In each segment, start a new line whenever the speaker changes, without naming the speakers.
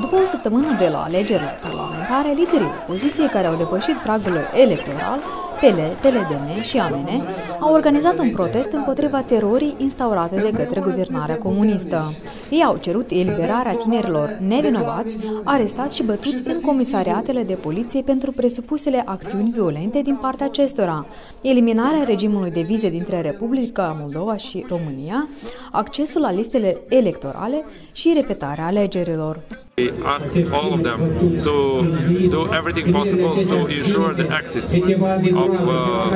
După o săptămână de la alegerile parlamentare, liderii opoziției care au depășit pragul electoral PL, PLDM și AMN au organizat un protest împotriva terorii instaurate de către guvernarea comunistă. Ei au cerut eliberarea tinerilor nevinovați, arestați și bătuți în comisariatele de poliție pentru presupusele acțiuni violente din partea acestora, eliminarea regimului de vize dintre Republica Moldova și România, accesul la listele electorale și repetarea alegerilor.
We ask all of them to do everything possible to ensure the access of uh,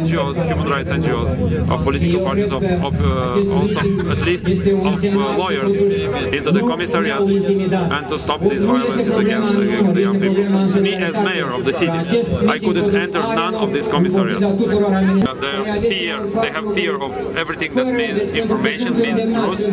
NGOs, human rights NGOs, of political parties, of, of uh, also at least of uh, lawyers into the commissariats and to stop these violences against, against the young people. Me as mayor of the city, I couldn't enter none of these commissariats. They fear, they have fear of everything that means information, means truth,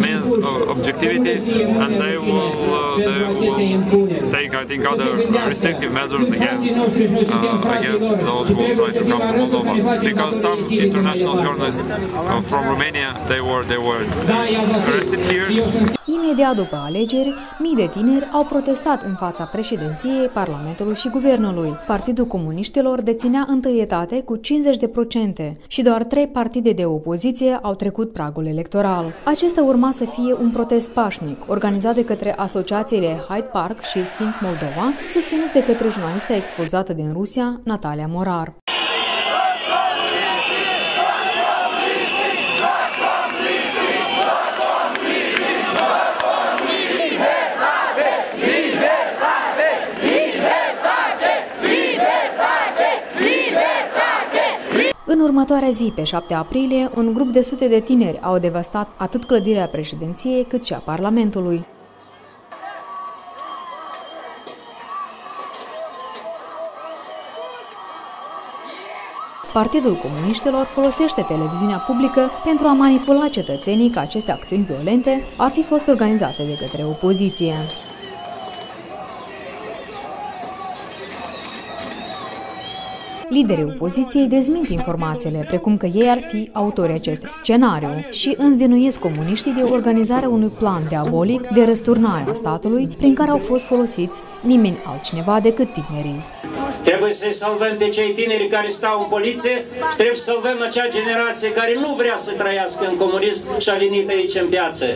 means uh, objectivity, and they will they will take, I think, other restrictive measures against uh, against those who try to come to Moldova. Because some international journalists uh, from Romania, they were they were arrested here.
Imediat după alegeri, mii de tineri au protestat în fața președinției, Parlamentului și Guvernului. Partidul Comuniștilor deținea întâietate cu 50% și doar trei partide de opoziție au trecut pragul electoral. Acesta urma să fie un protest pașnic, organizat de către asociațiile Hyde Park și Think Moldova, susținuți de către jurnalista expulzată din Rusia, Natalia Morar. Următoarea zi, pe 7 aprilie, un grup de sute de tineri au devastat atât clădirea președinției cât și a Parlamentului. Partidul Comuniștilor folosește televiziunea publică pentru a manipula cetățenii că aceste acțiuni violente ar fi fost organizate de către opoziție. Liderii opoziției dezmint informațiile, precum că ei ar fi autorii acestui scenariu și învinuiesc comuniștii de organizarea unui plan diabolic de răsturnare a statului prin care au fost folosiți nimeni altcineva decât tinerii.
Trebuie să salvăm pe cei tineri care stau în poliție și trebuie să salvăm acea generație care nu vrea să trăiască în comunism și a venit aici în piață.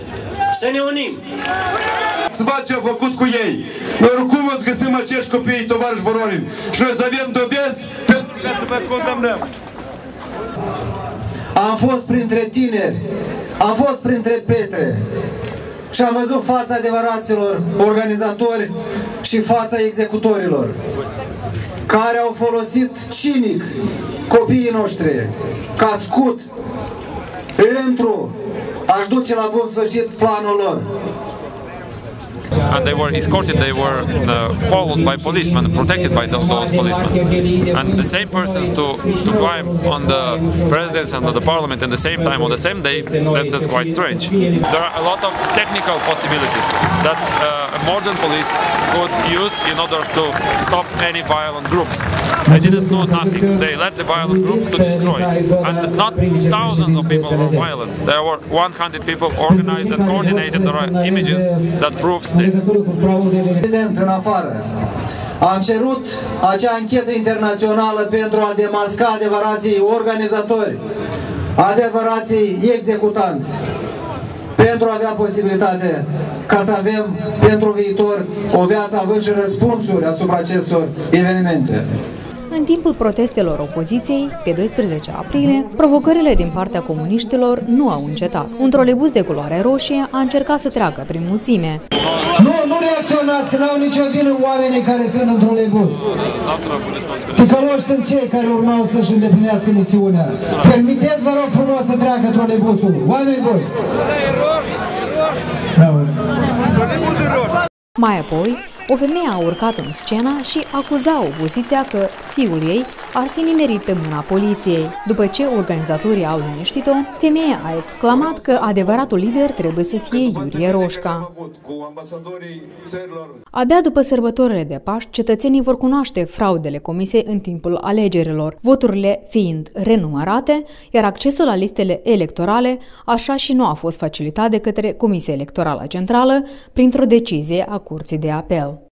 Să ne unim!
Să fac ce a făcut cu ei. Noi oricum o să găsim acești copii, tovarăși Voronin. Și noi să avem dovezi pentru ca să vă condamnăm.
Am fost printre tineri, am fost printre petre și am văzut fața adevăraților organizatori și fața executorilor care au folosit cinic copiii noștri ca scut pentru a-și duce la bun sfârșit planul lor.
And they were escorted, they were uh, followed by policemen, protected by those, those policemen. And the same persons to, to climb on the presidency and the parliament at the same time on the same day, that's, that's quite strange. There are a lot of technical possibilities that uh, modern police could use in order to stop any violent groups. They didn't do nothing. They let the violent groups to destroy. And not thousands of people were violent. There were 100 people organized and coordinated. There are images that proves this.
Evident, în afară. Am cerut acea anchetă internațională pentru a demasca adevărații organizatori, adevărații executanți, pentru a avea posibilitate ca să avem pentru viitor o viață având și răspunsuri asupra acestor evenimente.
În timpul protestelor opoziției, pe 12 aprilie, provocările din partea comuniștilor nu au încetat. Un trolebus de culoare roșie a încercat să treacă prin mulțime.
Nu, nu reacționați, că n-au nicio vină oamenii care sunt în trolebus. Ticăloși sunt cei care urmau să-și îndeplinească misiunea. Permiteți, vă rog frumos, să treacă trolebusul. Oameni buni!
Mai apoi, O femeie a urcat în scena și acuza opoziția că fiul ei ar fi nimerit pe mâna poliției. După ce organizatorii au liniștit-o, femeia a exclamat că adevăratul lider trebuie să fie Iurie Roșca. Abia după sărbătorile de Paști, cetățenii vor cunoaște fraudele comise în timpul alegerilor, voturile fiind renumărate, iar accesul la listele electorale așa și nu a fost facilitat de către Comisia Electorală Centrală printr-o decizie a Curții de Apel.